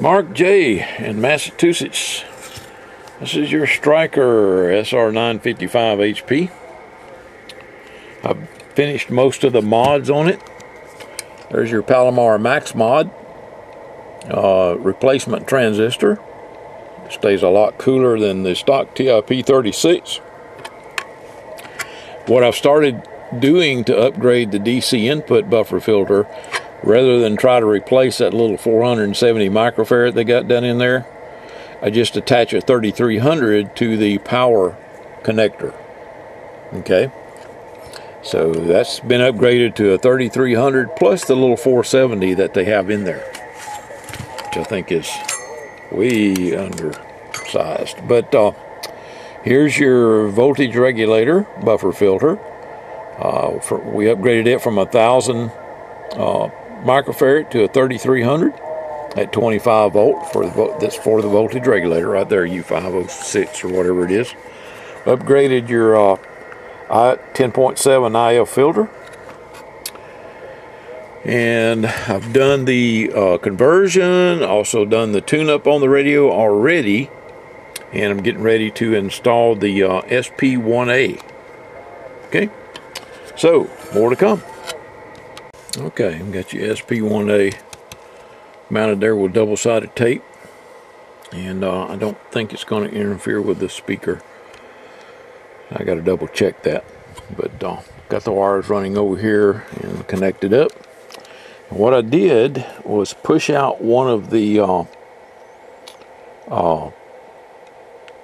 Mark J. in Massachusetts. This is your Stryker SR 955 HP. I've finished most of the mods on it. There's your Palomar Max mod. Uh, replacement transistor. Stays a lot cooler than the stock TIP 36. What I've started doing to upgrade the DC input buffer filter rather than try to replace that little 470 microfarad they got done in there, I just attach a 3300 to the power connector. Okay, so that's been upgraded to a 3300 plus the little 470 that they have in there, which I think is way undersized. But uh, here's your voltage regulator buffer filter. Uh, for, we upgraded it from a thousand uh, microfarad to a 3300 at 25 volt for the that's for the voltage regulator right there U506 or whatever it is. Upgraded your uh, 10.7 IL filter. And I've done the uh, conversion also done the tune up on the radio already and I'm getting ready to install the uh, SP1A okay? So more to come Okay, got your SP1A mounted there with double-sided tape. And uh, I don't think it's going to interfere with the speaker. I got to double check that. But uh, got the wires running over here and connected up. And what I did was push out one of the uh, uh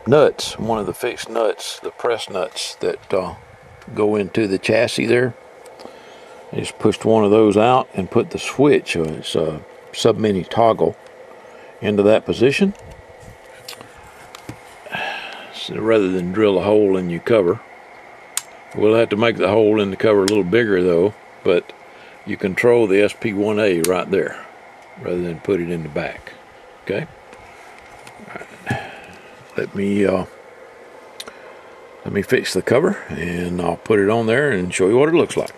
nuts, one of the fixed nuts, the press nuts that uh, go into the chassis there I just pushed one of those out and put the switch, uh, it's a sub mini toggle, into that position. So rather than drill a hole in your cover, we'll have to make the hole in the cover a little bigger though, but you control the SP1A right there rather than put it in the back. Okay? Let me uh, let me fix the cover and I'll put it on there and show you what it looks like.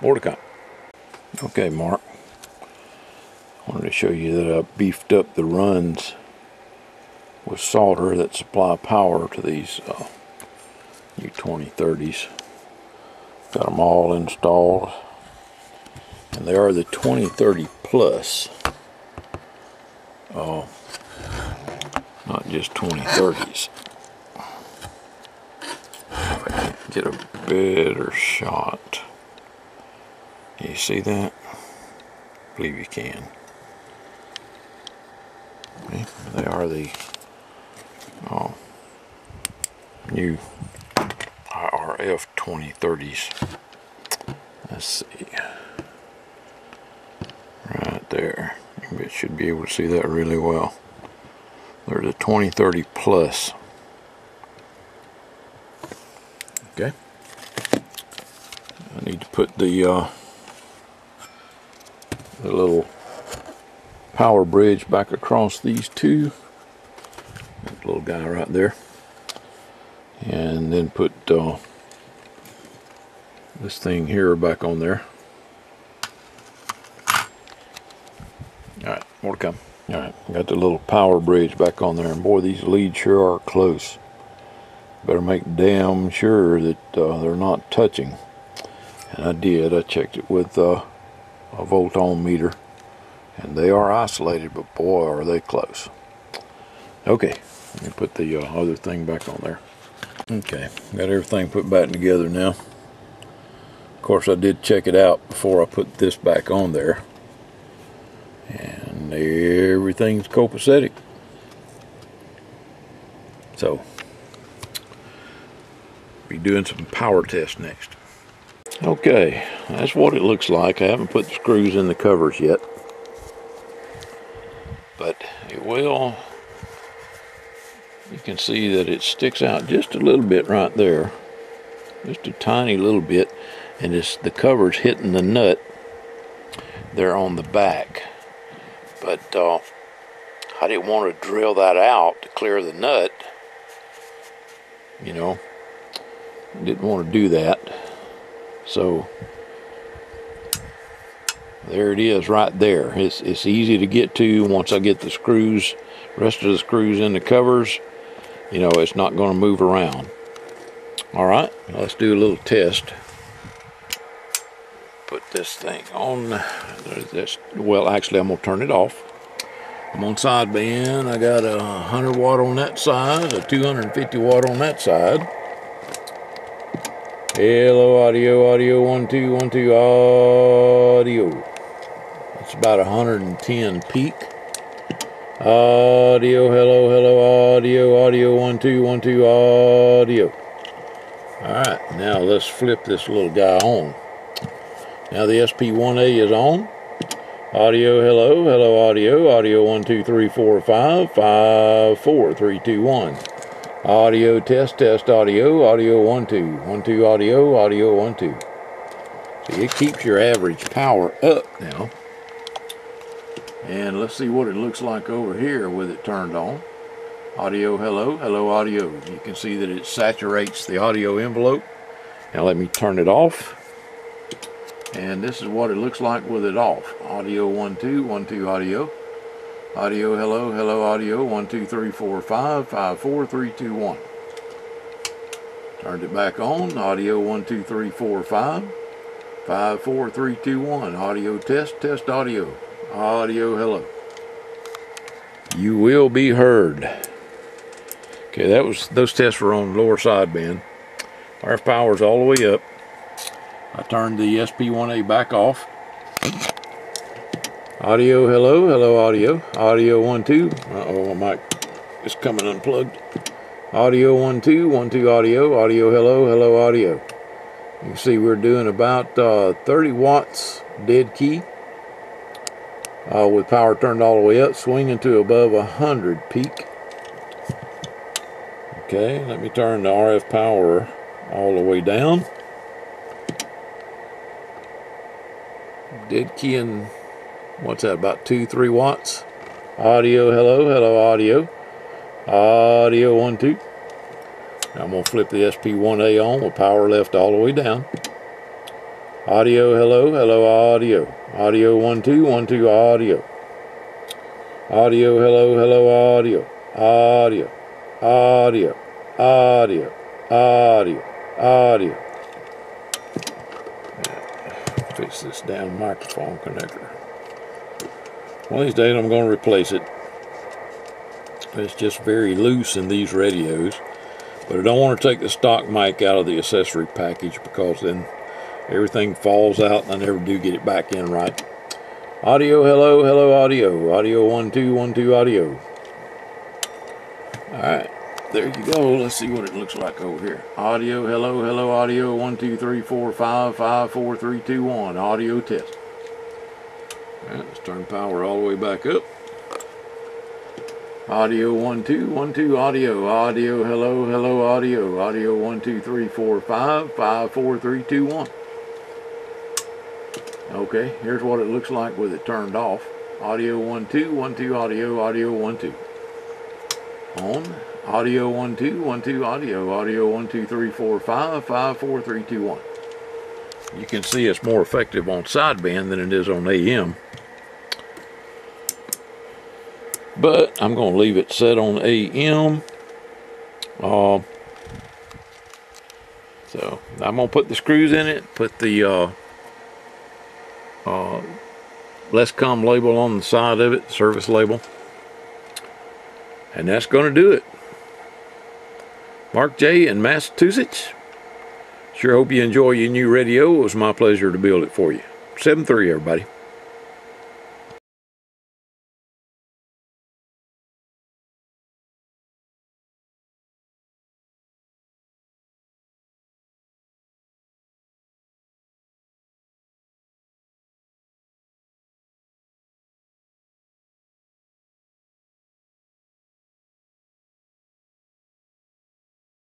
More to come. Okay, Mark. I wanted to show you that I beefed up the runs with solder that supply power to these uh, U2030s. Got them all installed. And they are the 2030 plus. Oh, not just 2030s. If I can get a better shot. You see that? I believe you can. Okay. They are the oh, new ERF 2030s. Let's see. Right there. You should be able to see that really well. There's a 2030 plus. Okay. I need to put the uh, the little power bridge back across these two. That little guy right there. And then put uh, this thing here back on there. Alright, more to come. Alright, got the little power bridge back on there. And boy, these leads sure are close. Better make damn sure that uh, they're not touching. And I did. I checked it with uh, a volt ohm meter and they are isolated but boy are they close. Okay let me put the uh, other thing back on there. Okay got everything put back together now. Of course I did check it out before I put this back on there and everything's copacetic. So be doing some power tests next Okay, that's what it looks like. I haven't put the screws in the covers yet. But it will, you can see that it sticks out just a little bit right there. Just a tiny little bit. And it's the cover's hitting the nut there on the back. But uh, I didn't want to drill that out to clear the nut. You know, didn't want to do that. So there it is right there. It's, it's easy to get to once I get the screws, rest of the screws in the covers. You know, it's not going to move around. All right, let's do a little test. Put this thing on. This, well, actually, I'm going to turn it off. I'm on sideband. I got a 100 watt on that side, a 250 watt on that side. Hello, audio, audio, one, two, one, two, audio. It's about 110 peak. Audio, hello, hello, audio, audio, one, two, one, two, audio. All right, now let's flip this little guy on. Now the SP1A is on. Audio, hello, hello, audio, audio, one, two, three, four, five, five, four, three, two, one. Audio test, test audio, audio one, two, one, two, audio, audio one, two. See, it keeps your average power up now. And let's see what it looks like over here with it turned on. Audio, hello, hello, audio. You can see that it saturates the audio envelope. Now let me turn it off. And this is what it looks like with it off. Audio one, two, one, two, audio. Audio, hello, hello, audio, one, two, three, four, five, five, four, three, two, one. Turned it back on, audio, one, two, three, four, five, five, four, three, two, one. Audio test, test audio. Audio, hello. You will be heard. Okay, that was those tests were on lower sideband. RF power's all the way up. I turned the SP1A back off. Audio, hello, hello, audio. Audio, one, two. Uh-oh, my mic is coming unplugged. Audio, one, two, one, two, audio. Audio, hello, hello, audio. You can see we're doing about uh, 30 watts dead key uh, with power turned all the way up, swinging to above 100 peak. Okay, let me turn the RF power all the way down. Dead key in what's that, about two, three watts. Audio, hello, hello, audio. Audio, one, two. Now I'm going to flip the SP1A on with power left all the way down. Audio, hello, hello, audio. Audio, one, two, one, two, audio. Audio, hello, hello, audio. Audio, audio, audio, audio, audio. Fix this damn microphone connector. One of these days I'm going to replace it. It's just very loose in these radios. But I don't want to take the stock mic out of the accessory package because then everything falls out and I never do get it back in right. Audio, hello, hello, audio. Audio, one, two, one, two, audio. Alright, there you go. Let's see what it looks like over here. Audio, hello, hello, audio. One, two, three, four, five, five, four, three, two, one. Audio test. Turn power all the way back up. Audio one two one two audio audio hello hello audio audio one two three four five five four three two one. Okay, here's what it looks like with it turned off. Audio one two one two audio audio one two. On audio one two one two audio audio one two three four five five four three two one. You can see it's more effective on sideband than it is on AM. But I'm going to leave it set on AM. Uh, so I'm going to put the screws in it, put the uh, uh, Lescom label on the side of it, service label. And that's going to do it. Mark J in Massachusetts. Sure hope you enjoy your new radio. It was my pleasure to build it for you. 7-3, everybody.